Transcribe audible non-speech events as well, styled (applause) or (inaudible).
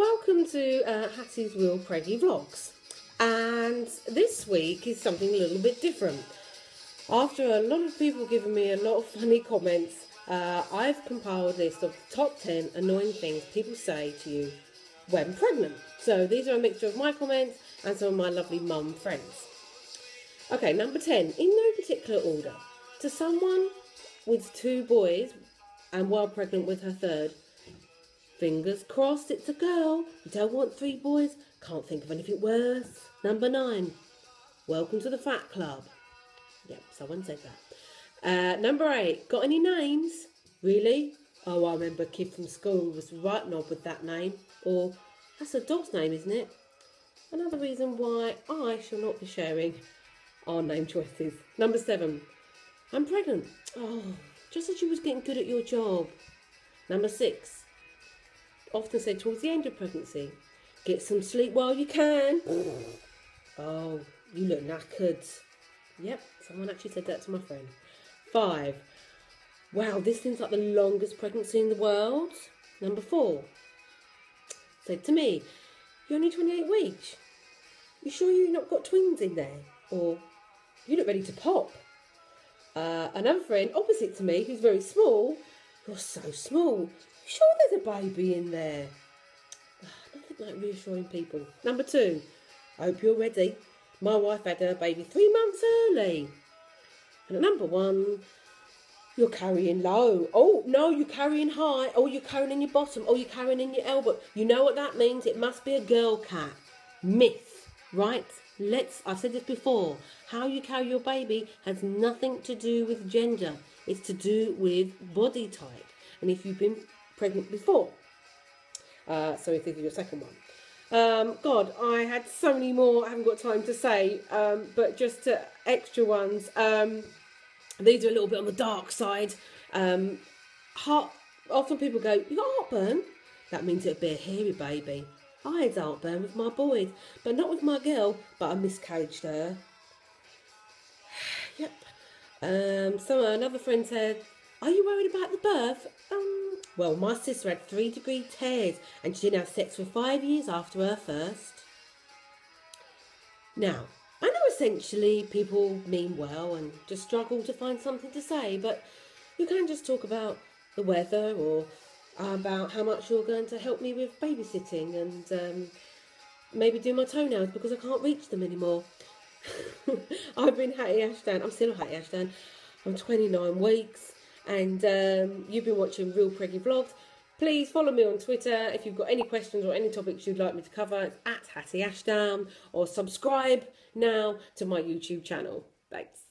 Welcome to uh, Hatty's Real Preggy Vlogs. And this week is something a little bit different. After a lot of people giving me a lot of funny comments, uh, I've compiled a list of the top 10 annoying things people say to you when pregnant. So these are a mixture of my comments and some of my lovely mum friends. Okay, number 10, in no particular order. To someone with two boys and while pregnant with her third, Fingers crossed it's a girl. You don't want three boys. Can't think of anything worse. Number nine. Welcome to the Fat Club. Yep, someone said that. Uh, number eight. Got any names? Really? Oh, I remember a kid from school was right knob with that name. Or, that's a dog's name, isn't it? Another reason why I shall not be sharing our name choices. Number seven. I'm pregnant. Oh, just as you was getting good at your job. Number six often said towards the end of pregnancy, get some sleep while you can. oh, you look knackered. Yep, someone actually said that to my friend. Five, wow, this seems like the longest pregnancy in the world. Number four, said to me, you're only 28 weeks. You sure you've not got twins in there? Or you look ready to pop. Uh, another friend opposite to me, who's very small, you're so small You sure baby in there? (sighs) Nothing like reassuring people. Number two, I hope you're ready. My wife had her baby three months early. And number one, you're carrying low. Oh, no, you're carrying high. Oh, you're carrying in your bottom. Oh, you're carrying in your elbow. You know what that means? It must be a girl cat. Myth, right? Let's, I've said this before. How you carry your baby has nothing to do with gender. It's to do with body type. And if you've been pregnant before. Uh, so this is your second one. Um, God, I had so many more. I haven't got time to say, um, but just extra ones. Um, these are a little bit on the dark side. Um, heart. Often people go, "You got heartburn?" That means it'll be a hairy baby. I had heartburn with my boys, but not with my girl. But I miscarried her. (sighs) yep. Um, so another friend said, "Are you worried about the birth?" Um, well, my sister had three degree tears and she didn't have sex for five years after her first. Now, I know essentially people mean well and just struggle to find something to say, but you can just talk about the weather or about how much you're going to help me with babysitting and um, maybe do my toenails because I can't reach them anymore. (laughs) I've been Hatty Ashdown. I'm still Hatty Ashdown. I'm 29 weeks and um, you've been watching Real Preggy Vlogs. Please follow me on Twitter if you've got any questions or any topics you'd like me to cover. It's at Hatty Ashdown or subscribe now to my YouTube channel. Thanks.